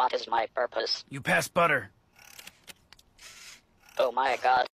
What is my purpose? You pass butter. Oh my god.